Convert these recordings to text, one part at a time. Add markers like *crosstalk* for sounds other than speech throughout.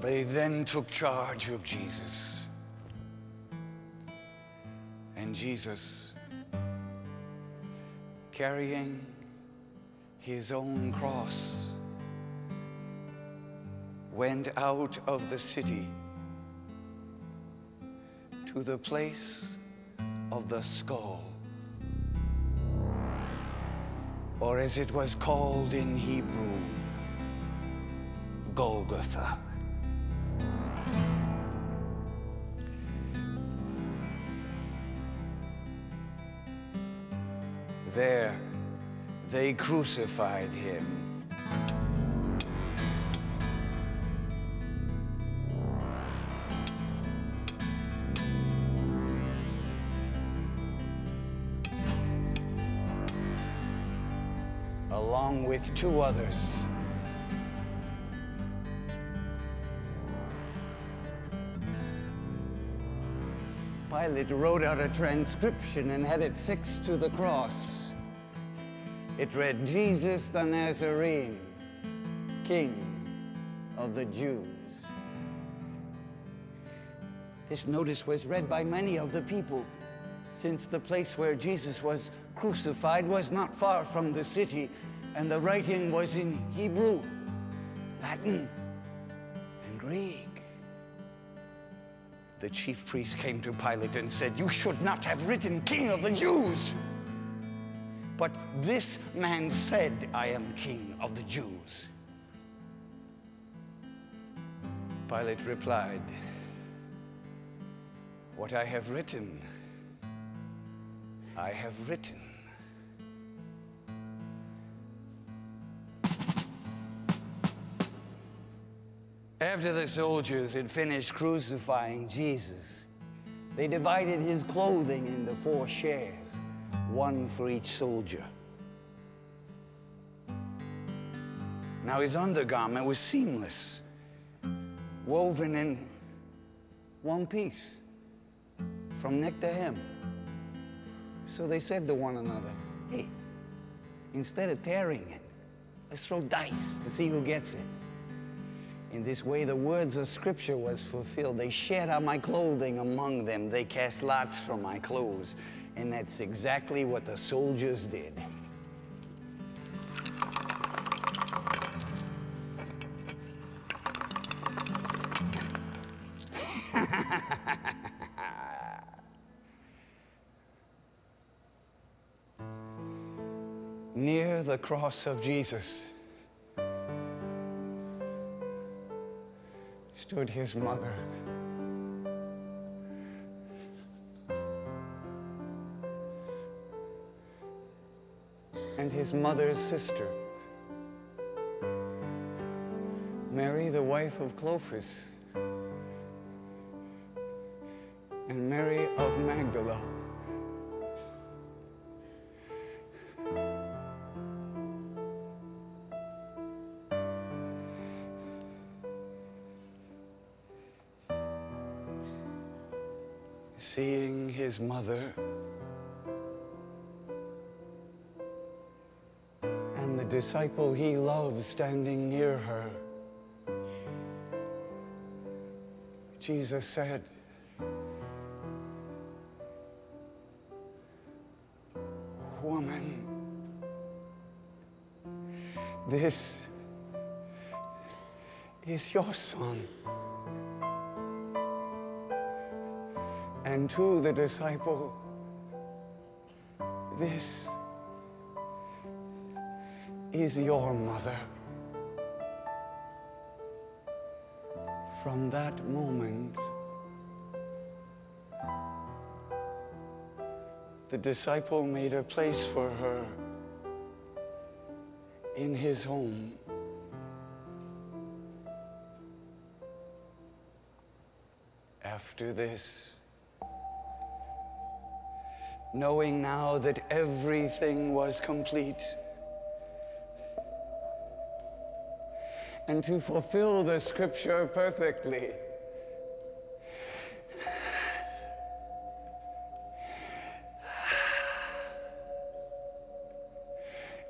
They then took charge of Jesus. And Jesus, carrying his own cross, went out of the city to the place of the skull, or as it was called in Hebrew, Golgotha. There, they crucified him. Along with two others. Pilate wrote out a transcription and had it fixed to the cross. It read, Jesus the Nazarene, King of the Jews. This notice was read by many of the people, since the place where Jesus was crucified was not far from the city, and the writing was in Hebrew, Latin, and Greek. The chief priest came to Pilate and said, You should not have written King of the Jews. But this man said, I am King of the Jews. Pilate replied, What I have written, I have written. After the soldiers had finished crucifying Jesus, they divided his clothing into four shares, one for each soldier. Now his undergarment was seamless, woven in one piece, from neck to hem. So they said to one another, hey, instead of tearing it, let's throw dice to see who gets it. In this way, the words of Scripture was fulfilled. They shared out my clothing among them. They cast lots for my clothes. And that's exactly what the soldiers did. *laughs* Near the cross of Jesus stood his mother. And his mother's sister, Mary, the wife of Clopas, and Mary of Magdala. His mother and the disciple he loves standing near her, Jesus said, Woman, this is your son. And to the disciple, This is your mother. From that moment, the disciple made a place for her in his home. After this, knowing now that everything was complete. And to fulfill the scripture perfectly.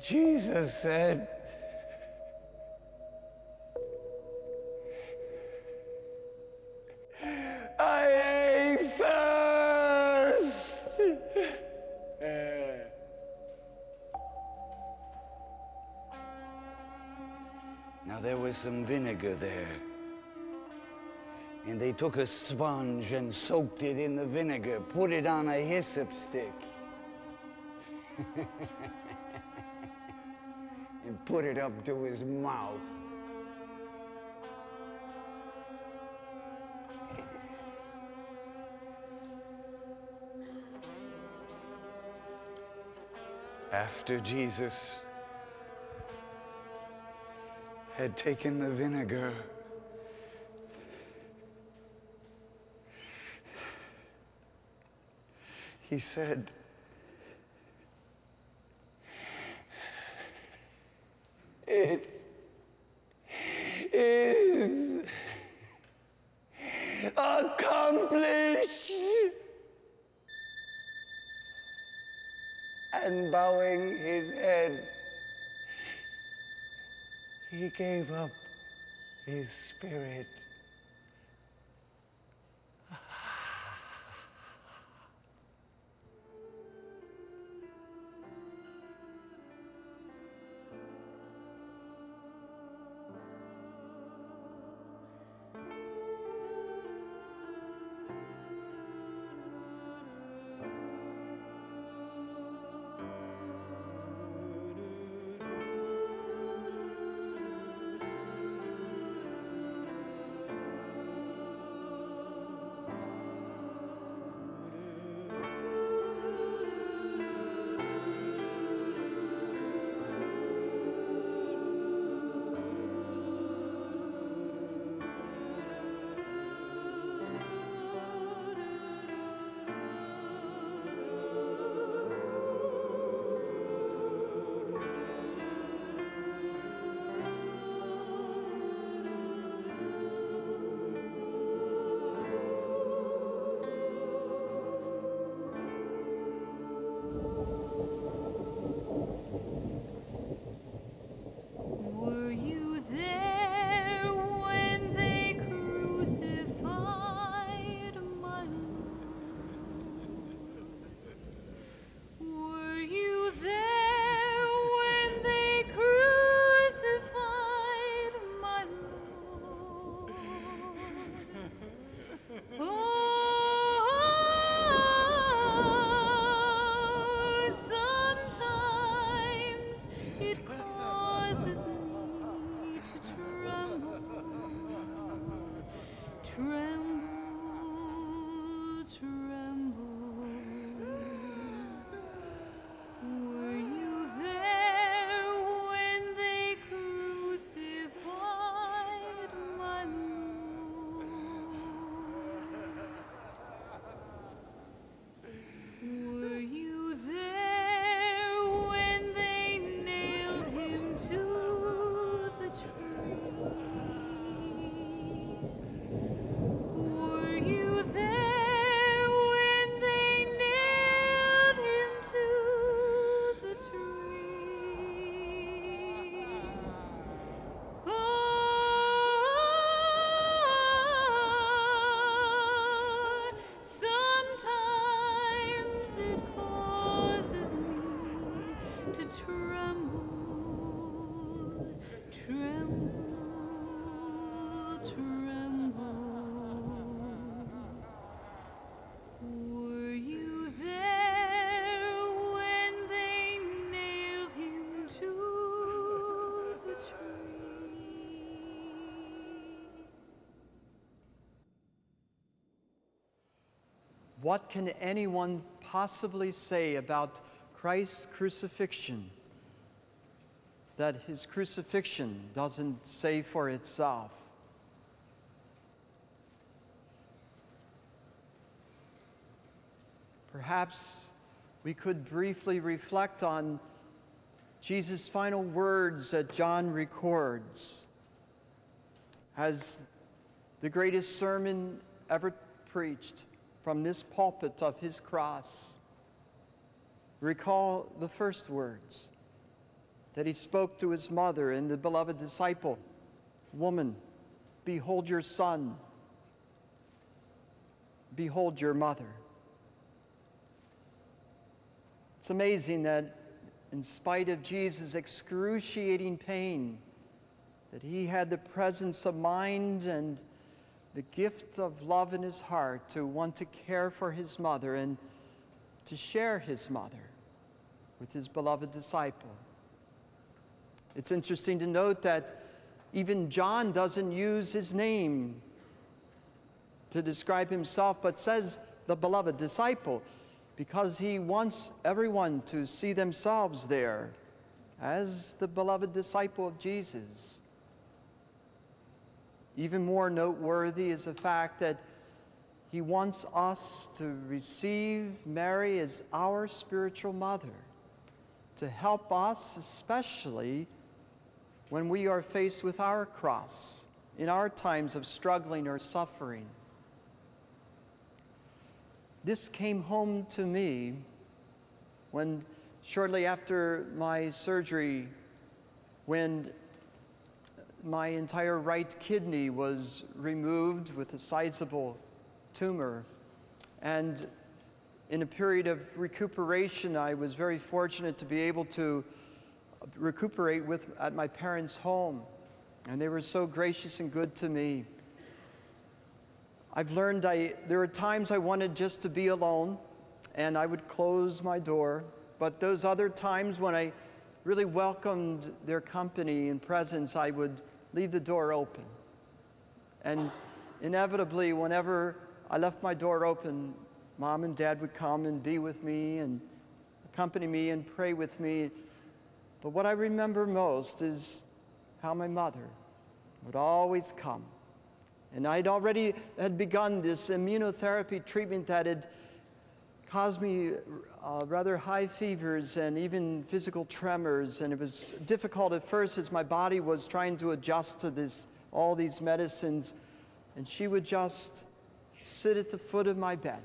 Jesus said, some vinegar there. And they took a sponge and soaked it in the vinegar, put it on a hyssop stick, *laughs* and put it up to his mouth. After Jesus had taken the vinegar, he said, It is accomplished. And bowing his head, he gave up his spirit. What can anyone possibly say about Christ's crucifixion that his crucifixion doesn't say for itself? Perhaps we could briefly reflect on Jesus' final words that John records as the greatest sermon ever preached from this pulpit of his cross. Recall the first words that he spoke to his mother and the beloved disciple Woman, behold your son, behold your mother. It's amazing that in spite of Jesus' excruciating pain, that he had the presence of mind and the gift of love in his heart to want to care for his mother and to share his mother with his beloved disciple. It's interesting to note that even John doesn't use his name to describe himself, but says the beloved disciple because he wants everyone to see themselves there as the beloved disciple of Jesus. Even more noteworthy is the fact that he wants us to receive Mary as our spiritual mother, to help us, especially when we are faced with our cross in our times of struggling or suffering. This came home to me when, shortly after my surgery, when my entire right kidney was removed with a sizable tumor. And in a period of recuperation, I was very fortunate to be able to recuperate with, at my parents' home. And they were so gracious and good to me. I've learned I, there are times I wanted just to be alone and I would close my door. But those other times when I really welcomed their company and presence, I would leave the door open. And inevitably, whenever I left my door open, mom and dad would come and be with me and accompany me and pray with me. But what I remember most is how my mother would always come. And I'd already had begun this immunotherapy treatment that had caused me uh, rather high fevers and even physical tremors. And it was difficult at first as my body was trying to adjust to this, all these medicines. And she would just sit at the foot of my bed,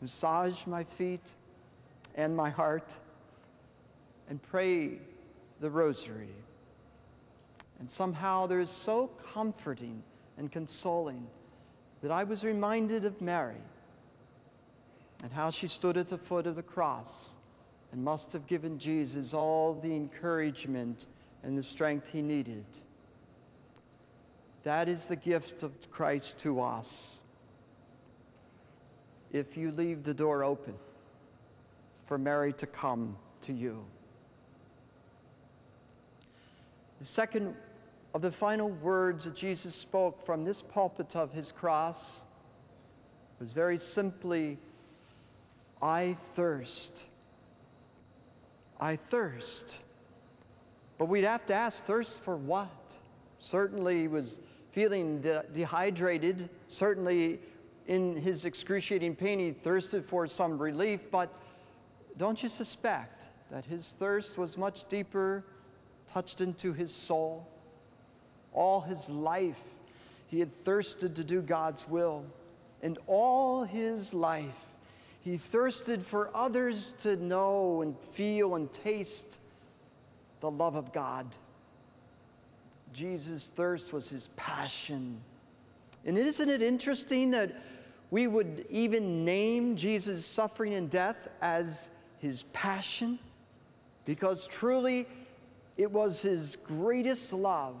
massage my feet and my heart, and pray the rosary. And somehow there's so comforting and consoling that I was reminded of Mary and how she stood at the foot of the cross and must have given Jesus all the encouragement and the strength he needed. That is the gift of Christ to us. If you leave the door open for Mary to come to you. The second of the final words that Jesus spoke from this pulpit of his cross was very simply I thirst. I thirst. But we'd have to ask, thirst for what? Certainly, he was feeling de- dehydrated. Certainly, in his excruciating pain, he thirsted for some relief. But don't you suspect that his thirst was much deeper, touched into his soul? All his life, he had thirsted to do God's will. And all his life, he thirsted for others to know and feel and taste the love of God. Jesus' thirst was his passion. And isn't it interesting that we would even name Jesus' suffering and death as his passion? Because truly, it was his greatest love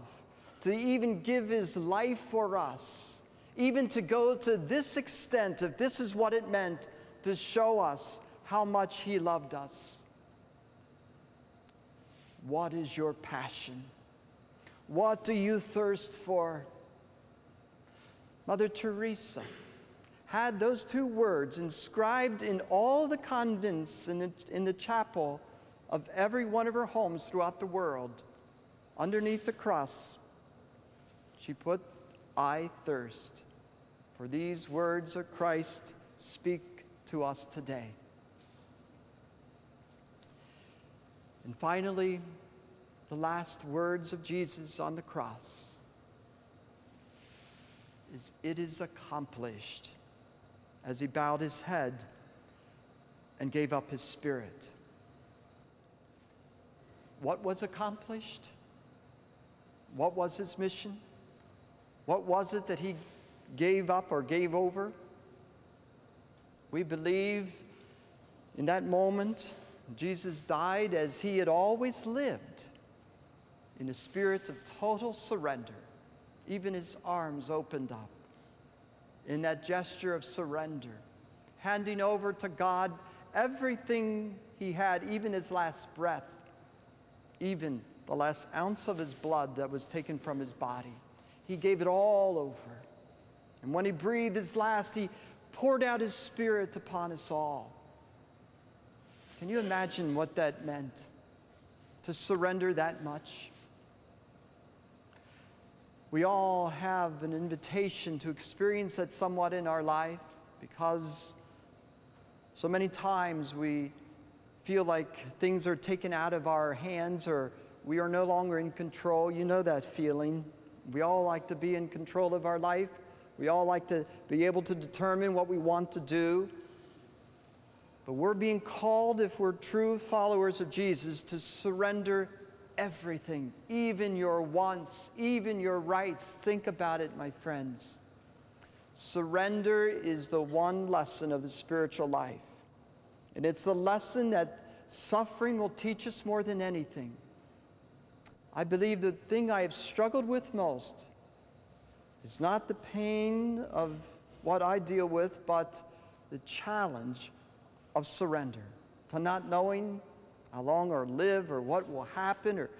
to even give his life for us, even to go to this extent, if this is what it meant, to show us how much He loved us. What is your passion? What do you thirst for? Mother Teresa had those two words inscribed in all the convents in the, in the chapel of every one of her homes throughout the world. Underneath the cross, she put, I thirst. For these words of Christ speak to us today. And finally, the last words of Jesus on the cross is it is accomplished as he bowed his head and gave up his spirit. What was accomplished? What was his mission? What was it that he gave up or gave over? We believe in that moment Jesus died as he had always lived, in a spirit of total surrender, even his arms opened up in that gesture of surrender, handing over to God everything he had, even his last breath, even the last ounce of his blood that was taken from his body. He gave it all over. And when he breathed his last, he poured out his spirit upon us all. Can you imagine what that meant? To surrender that much? We all have an invitation to experience that somewhat in our life because so many times we feel like things are taken out of our hands or we are no longer in control. You know that feeling. We all like to be in control of our life. We all like to be able to determine what we want to do. But we're being called, if we're true followers of Jesus, to surrender everything, even your wants, even your rights. Think about it, my friends. Surrender is the one lesson of the spiritual life. And it's the lesson that suffering will teach us more than anything. I believe the thing I have struggled with most is not the pain of what I deal with, but the challenge of surrender, to not knowing how long or live or what will happen or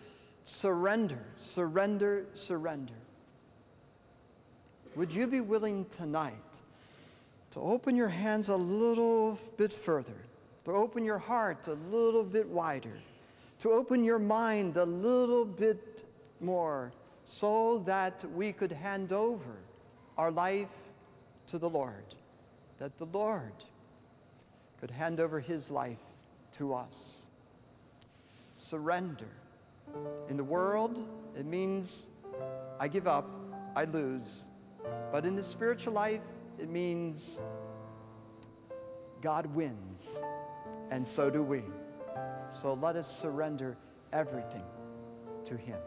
surrender, surrender, surrender. Would you be willing tonight to open your hands a little bit further, to open your heart a little bit wider, to open your mind a little bit more so that we could hand over our life to the Lord, that the Lord could hand over his life to us. Surrender. In the world, it means I give up, I lose. But in the spiritual life, it means God wins, and so do we. So let us surrender everything to Him.